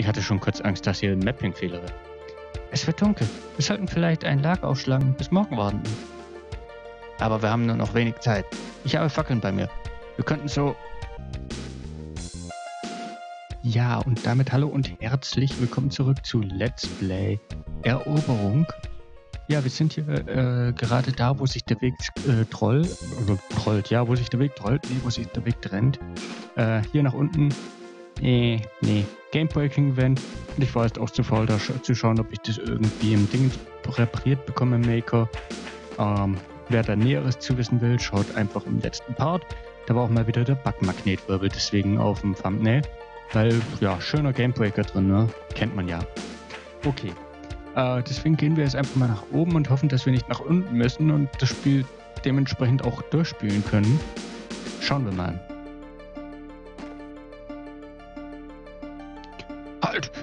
Ich hatte schon kurz Angst, dass hier ein Mapping-Fehler wird. Es wird dunkel. Wir sollten vielleicht ein Lager aufschlagen bis morgen warten. Aber wir haben nur noch wenig Zeit. Ich habe Fackeln bei mir. Wir könnten so... Ja, und damit hallo und herzlich willkommen zurück zu Let's Play Eroberung. Ja, wir sind hier äh, gerade da, wo sich der Weg äh, troll, oder trollt, ja, wo sich der Weg trollt, nee, wo sich der Weg trennt. Äh, hier nach unten Nee, nee. Gamebreaking Event. Und ich war jetzt auch zu faul, da zu schauen, ob ich das irgendwie im Ding repariert bekomme im Maker. Ähm, wer da Näheres zu wissen will, schaut einfach im letzten Part. Da war auch mal wieder der Bugmagnetwirbel, deswegen auf dem Thumbnail. Weil, ja, schöner Gamebreaker drin, ne? Kennt man ja. Okay. Äh, deswegen gehen wir jetzt einfach mal nach oben und hoffen, dass wir nicht nach unten müssen und das Spiel dementsprechend auch durchspielen können. Schauen wir mal.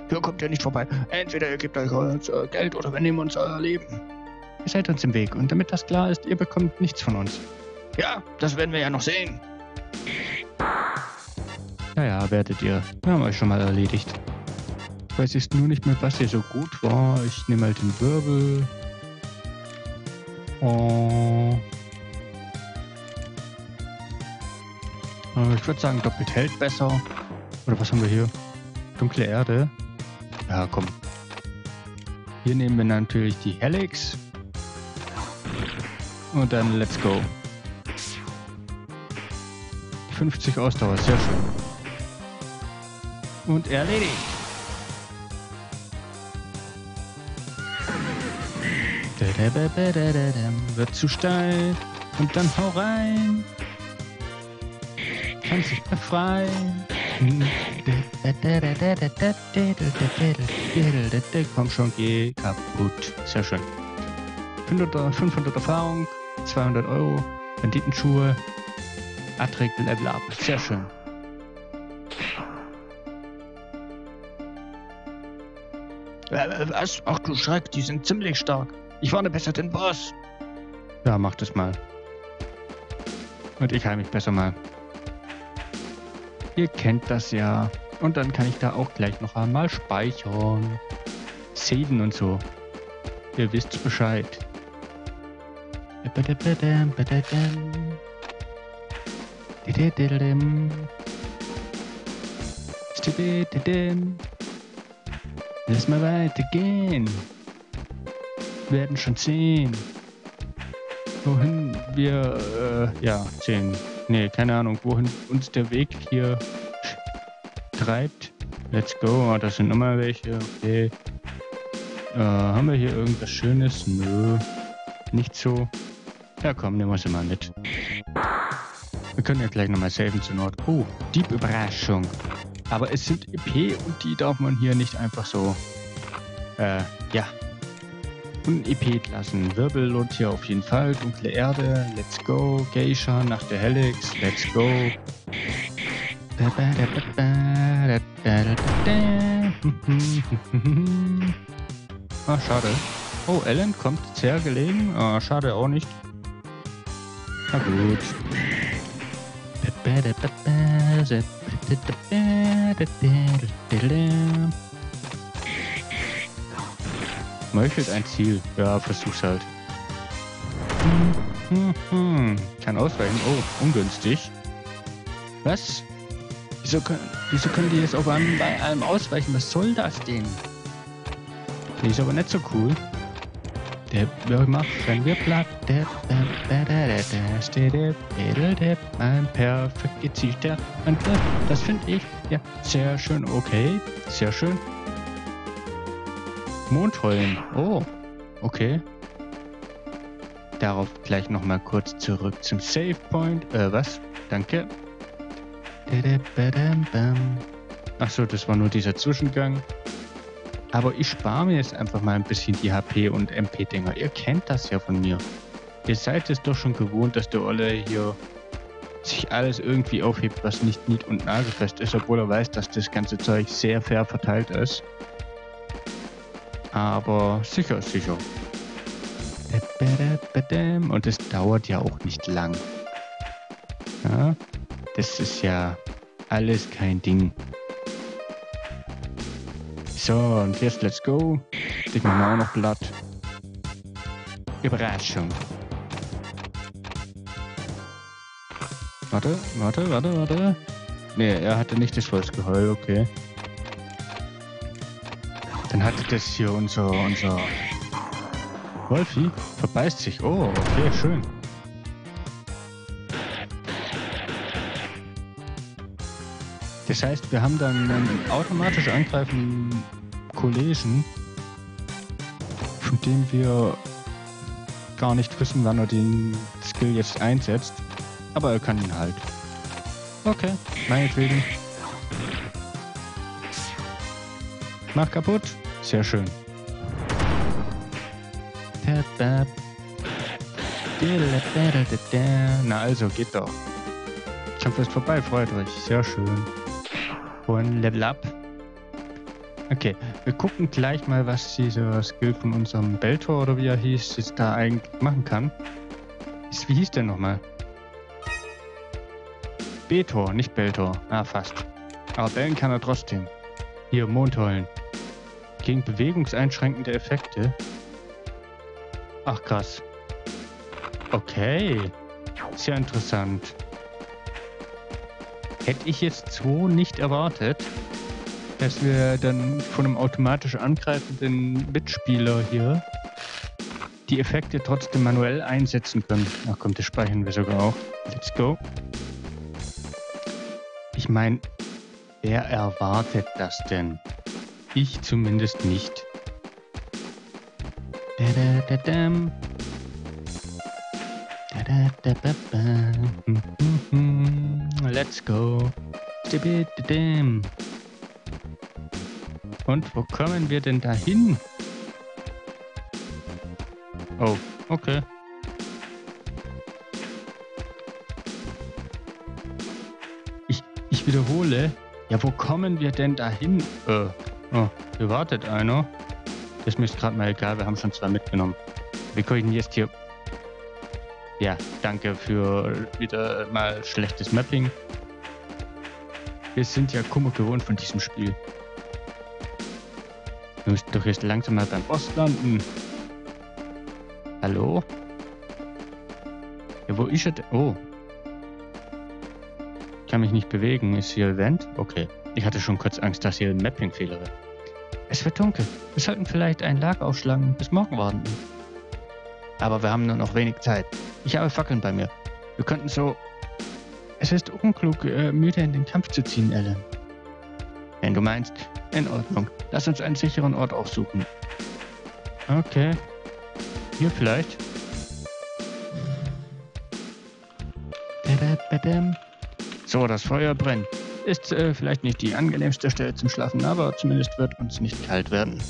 Hier kommt ihr nicht vorbei. Entweder ihr gebt euch euer Geld oder wir nehmen uns euer Leben. Ihr seid uns im Weg und damit das klar ist, ihr bekommt nichts von uns. Ja, das werden wir ja noch sehen. Ja, ja, werdet ihr. Wir haben euch schon mal erledigt. Ich weiß jetzt nur nicht mehr, was hier so gut war. Ich nehme halt den Wirbel. Oh. Ich würde sagen, doppelt hält besser. Oder was haben wir hier? Dunkle Erde. Ja, komm. Hier nehmen wir natürlich die Helix. Und dann let's go. 50 Ausdauer, sehr schön. Und erledigt. Wird zu steil. Und dann hau rein. Kannst dich befreien. Komm schon, geh kaputt. Sehr schön. 500, 500 Erfahrung, 200 Euro, Banditenschuhe, Attrag Level Up. Sehr schön. Was? Ach du Schreck, die sind ziemlich stark. Ich warne besser den Boss. Ja, mach das mal. Und ich heile mich besser mal. Ihr kennt das ja. Und dann kann ich da auch gleich noch einmal speichern. Saven und so. Ihr wisst Bescheid. Lass mal weitergehen. Wir werden schon sehen. Wohin wir, äh, ja, sehen. Nee, keine Ahnung, wohin uns der Weg hier treibt. Let's go. Oh, das sind nochmal welche. Okay. Äh, haben wir hier irgendwas Schönes? Nö. Nicht so. Ja, komm, nehmen wir sie mal mit. Wir können ja gleich nochmal saven zur Not. Oh, Dieb Überraschung. Aber es sind EP und die darf man hier nicht einfach so, äh, ja, unepet lassen. Wirbel lohnt hier auf jeden Fall. Dunkle Erde, let's go. Geisha nach der Helix, let's go. Ah, schade. Oh, Ellen kommt sehr gelegen. Ah, schade auch nicht. Na gut. Meuchelt ein Ziel. Ja, versuch's halt. Hm, hm, hm. Kann ausweichen. Oh, ungünstig. Was? Wieso können, wieso können die jetzt auf einem, bei allem ausweichen? Was soll das denn? Die ist aber nicht so cool. Der wir machen wir platt. Ein perfekt gezielter. Und das finde ich ja sehr schön. Okay, sehr schön. Mondheulen. Oh, okay. Darauf gleich nochmal kurz zurück zum Save Point. Äh, was? Danke. Achso, das war nur dieser Zwischengang. Aber ich spare mir jetzt einfach mal ein bisschen die HP und MP-Dinger. Ihr kennt das ja von mir. Ihr seid es doch schon gewohnt, dass der Olle hier sich alles irgendwie aufhebt, was nicht nied- und nagelfest ist, obwohl er weiß, dass das ganze Zeug sehr fair verteilt ist. Aber sicher, sicher. Und es dauert ja auch nicht lang. Ja, das ist ja alles kein Ding. So, und jetzt let's go. Dicken wir auch noch Blatt. Überraschung. Warte, warte, warte, warte. Nee, er hatte nicht das Volksgeheul, okay. Dann hatte das hier unser, unser Wolfi. Verbeißt sich. Oh, okay, schön. Das heißt, wir haben dann einen automatisch angreifenden Kollegen, von dem wir gar nicht wissen, wann er den Skill jetzt einsetzt. Aber er kann ihn halt. Okay, meinetwegen. Mach kaputt. Sehr schön. Na also, geht doch. Kampf ist vorbei, freut euch. Sehr schön. Und Level Up. Okay, wir gucken gleich mal, was dieser Skill von unserem Beltor oder wie er hieß, jetzt da eigentlich machen kann. Wie hieß der nochmal? Betor, nicht Beltor. Ah, fast. Aber bellen kann er trotzdem. Hier, Mondheulen. Gegen bewegungseinschränkende Effekte. Ach, krass. Okay. Sehr interessant. Hätte ich jetzt so nicht erwartet, dass wir dann von einem automatisch angreifenden Mitspieler hier die Effekte trotzdem manuell einsetzen können. Ach komm, das speichern wir sogar auch. Let's go. Ich meine, wer erwartet das denn? Ich zumindest nicht. Da, da, da, dam. Let's go. Und wo kommen wir denn da hin? Oh, okay. Ich, ich wiederhole. Ja, wo kommen wir denn da hin? Äh, oh, hier wartet einer. Das ist mir gerade mal egal, wir haben schon zwei mitgenommen. Wir können jetzt hier ja, danke für wieder mal schlechtes Mapping. Wir sind ja Kummer gewohnt von diesem Spiel. Wir müssen doch jetzt langsam mal beim Boss landen. Hallo? Ja, wo ist er denn? Oh. Ich kann mich nicht bewegen. Ist hier Event? Okay. Ich hatte schon kurz Angst, dass hier ein Mapping-Fehler wird. Es wird dunkel. Wir sollten vielleicht ein Lag aufschlagen bis morgen warten. Aber wir haben nur noch wenig Zeit. Ich habe Fackeln bei mir. Wir könnten so. Es ist unklug, äh, müde in den Kampf zu ziehen, Ellen. Wenn du meinst, in Ordnung. Lass uns einen sicheren Ort aufsuchen. Okay. Hier vielleicht. So, das Feuer brennt. Ist äh, vielleicht nicht die angenehmste Stelle zum Schlafen, aber zumindest wird uns nicht kalt werden.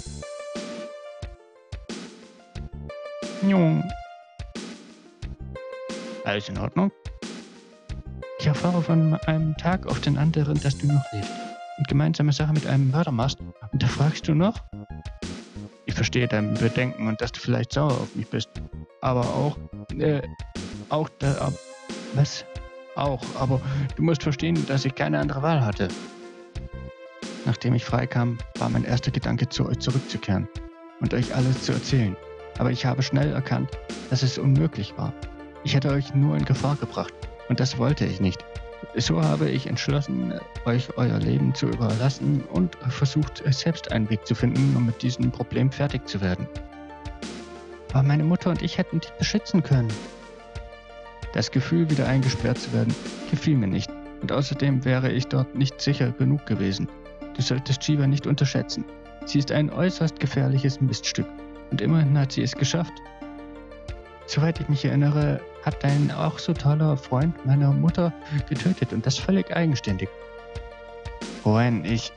Alles in Ordnung? Ich erfahre von einem Tag auf den anderen, dass du noch lebst und gemeinsame Sache mit einem Mörder machst. Und da fragst du noch? Ich verstehe dein Bedenken und dass du vielleicht sauer auf mich bist. Aber auch, äh, auch da, was? Auch, aber du musst verstehen, dass ich keine andere Wahl hatte. Nachdem ich freikam, war mein erster Gedanke, zu euch zurückzukehren und euch alles zu erzählen. Aber ich habe schnell erkannt, dass es unmöglich war. Ich hätte euch nur in Gefahr gebracht und das wollte ich nicht. So habe ich entschlossen, euch euer Leben zu überlassen und versucht, selbst einen Weg zu finden, um mit diesem Problem fertig zu werden. Aber meine Mutter und ich hätten dich beschützen können. Das Gefühl, wieder eingesperrt zu werden, gefiel mir nicht. Und außerdem wäre ich dort nicht sicher genug gewesen. Du solltest Shiva nicht unterschätzen. Sie ist ein äußerst gefährliches Miststück. Und immerhin hat sie es geschafft, Soweit ich mich erinnere, hat dein auch so toller Freund meiner Mutter getötet und das völlig eigenständig. Owen, ich.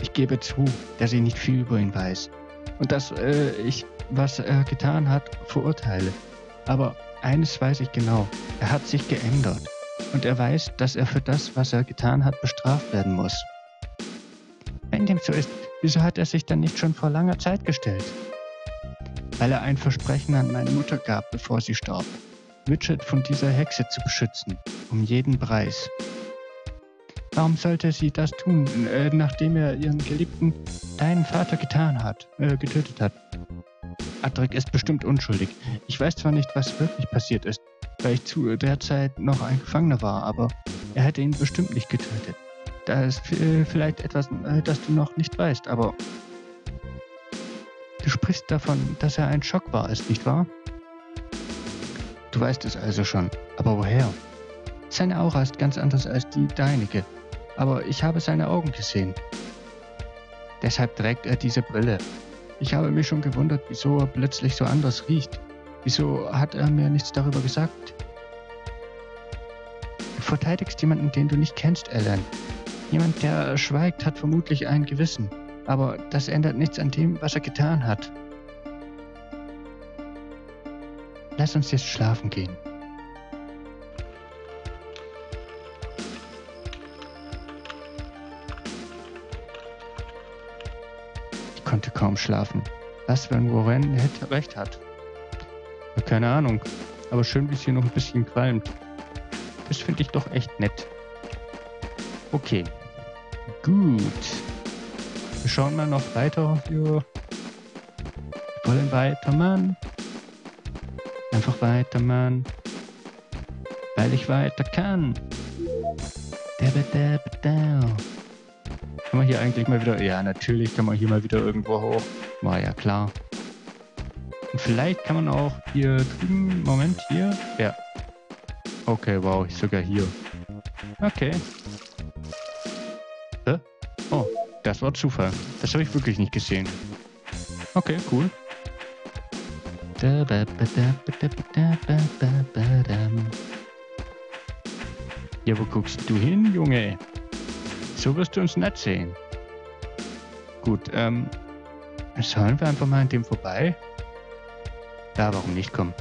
Ich gebe zu, dass ich nicht viel über ihn weiß. Und dass äh, ich, was er getan hat, verurteile. Aber eines weiß ich genau. Er hat sich geändert. Und er weiß, dass er für das, was er getan hat, bestraft werden muss. Wenn dem so ist, wieso hat er sich dann nicht schon vor langer Zeit gestellt? weil er ein Versprechen an meine Mutter gab, bevor sie starb, Richard von dieser Hexe zu beschützen, um jeden Preis. Warum sollte sie das tun, äh, nachdem er ihren Geliebten, deinen Vater, getan hat, äh, getötet hat? Adric ist bestimmt unschuldig. Ich weiß zwar nicht, was wirklich passiert ist, weil ich zu der Zeit noch ein Gefangener war, aber er hätte ihn bestimmt nicht getötet. Da ist vielleicht etwas, äh, das du noch nicht weißt, aber du sprichst davon, dass er ein Schock war, ist nicht wahr? Du weißt es also schon, aber woher? Seine Aura ist ganz anders als die deinige, aber ich habe seine Augen gesehen. Deshalb trägt er diese Brille. Ich habe mich schon gewundert, wieso er plötzlich so anders riecht. Wieso hat er mir nichts darüber gesagt? Du verteidigst jemanden, den du nicht kennst, Ellen. Jemand, der schweigt, hat vermutlich ein Gewissen. Aber das ändert nichts an dem, was er getan hat. Lass uns jetzt schlafen gehen. Konnte kaum schlafen. Was, wenn Warren hätte recht hat? Ja, keine Ahnung. Aber schön, wie es hier noch ein bisschen qualmt. Das finde ich doch echt nett. Okay. Gut. Wir schauen mal noch weiter. Wir wollen weiter, Mann. Einfach weiter, Mann. Weil ich weiter kann. Kann man hier eigentlich mal wieder... Ja, natürlich kann man hier mal wieder irgendwo hoch. War ja klar. Und vielleicht kann man auch hier drüben... Moment, hier? Ja. Okay, wow, ich sogar hier. Okay. Hä? Oh, das war Zufall. Das habe ich wirklich nicht gesehen. Okay, cool. Ja, wo guckst du hin, Junge? So wirst du uns nicht sehen. Gut, ähm, sollen wir einfach mal an dem vorbei? Ja, warum nicht, komm.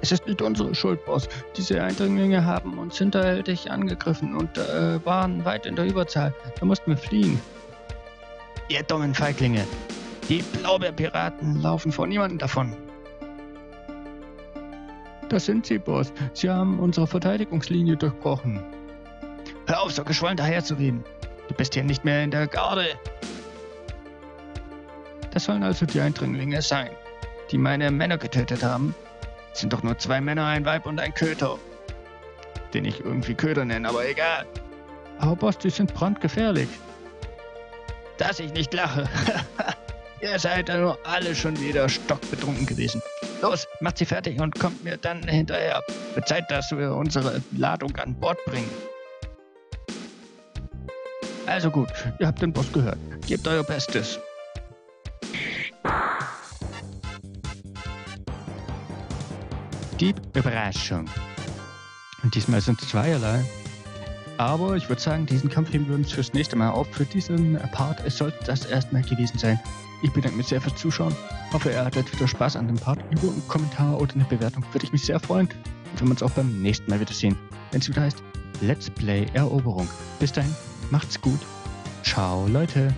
Es ist nicht unsere Schuld, Boss. Diese Eindringlinge haben uns hinterhältig angegriffen und äh, waren weit in der Überzahl. Da mussten wir fliehen. Ihr dummen Feiglinge. Die Blaubeerpiraten laufen vor niemandem davon. Das sind sie, Boss. Sie haben unsere Verteidigungslinie durchbrochen. Hör auf, so geschwollen daherzureden. Du bist hier nicht mehr in der Garde. Das sollen also die Eindringlinge sein, die meine Männer getötet haben es sind doch nur zwei Männer, ein Weib und ein Köter. Den ich irgendwie Köter nenne, aber egal. Aber Boss, die sind brandgefährlich. Dass ich nicht lache. Ihr seid ja nur alle schon wieder stockbetrunken gewesen. Los, macht sie fertig und kommt mir dann hinterher. Wird Zeit, dass wir unsere Ladung an Bord bringen. Also gut, ihr habt den Boss gehört. Gebt euer Bestes. die Überraschung. Und diesmal sind es zweierlei. Aber ich würde sagen, diesen Kampf heben wir uns fürs nächste Mal auf. Für diesen Part es sollte das erstmal gewesen sein. Ich bedanke mich sehr fürs Zuschauen. Hoffe, ihr hattet wieder Spaß an dem Part. Über einen Kommentar oder eine Bewertung würde ich mich sehr freuen. Und wir uns auch beim nächsten Mal wiedersehen. Wenn es wieder heißt Let's Play Eroberung. Bis dahin, macht's gut. Ciao, Leute.